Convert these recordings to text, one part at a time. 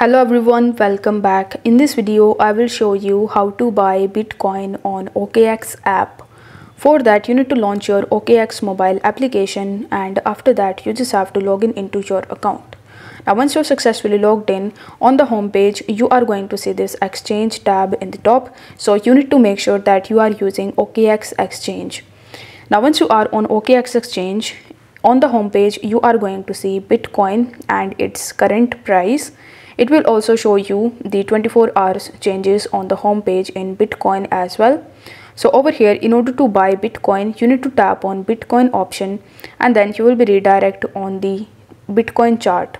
Hello everyone, welcome back. In this video, I will show you how to buy Bitcoin on OKX app. For that, you need to launch your OKX mobile application and after that, you just have to log in into your account. Now, once you're successfully logged in, on the home page, you are going to see this exchange tab in the top. So you need to make sure that you are using OKX exchange. Now, once you are on OKX exchange, on the home page, you are going to see Bitcoin and its current price it will also show you the 24 hours changes on the home page in Bitcoin as well. So over here, in order to buy Bitcoin, you need to tap on Bitcoin option and then you will be redirect on the Bitcoin chart.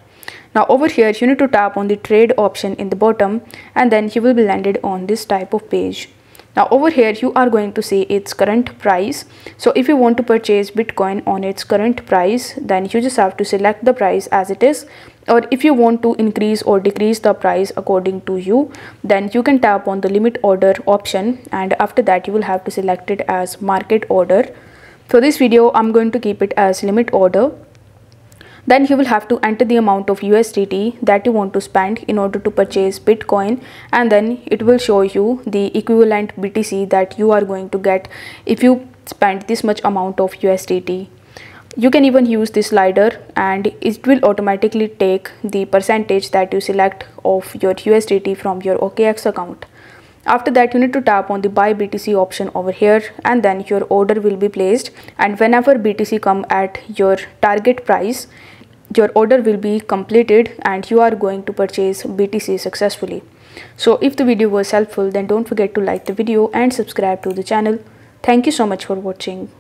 Now over here, you need to tap on the trade option in the bottom and then you will be landed on this type of page. Now over here you are going to see its current price. So if you want to purchase Bitcoin on its current price then you just have to select the price as it is or if you want to increase or decrease the price according to you then you can tap on the limit order option and after that you will have to select it as market order. For this video I'm going to keep it as limit order then you will have to enter the amount of USDT that you want to spend in order to purchase Bitcoin and then it will show you the equivalent BTC that you are going to get if you spend this much amount of USDT. You can even use this slider and it will automatically take the percentage that you select of your USDT from your OKX account. After that, you need to tap on the buy BTC option over here and then your order will be placed and whenever BTC come at your target price, your order will be completed and you are going to purchase BTC successfully. So if the video was helpful then don't forget to like the video and subscribe to the channel. Thank you so much for watching.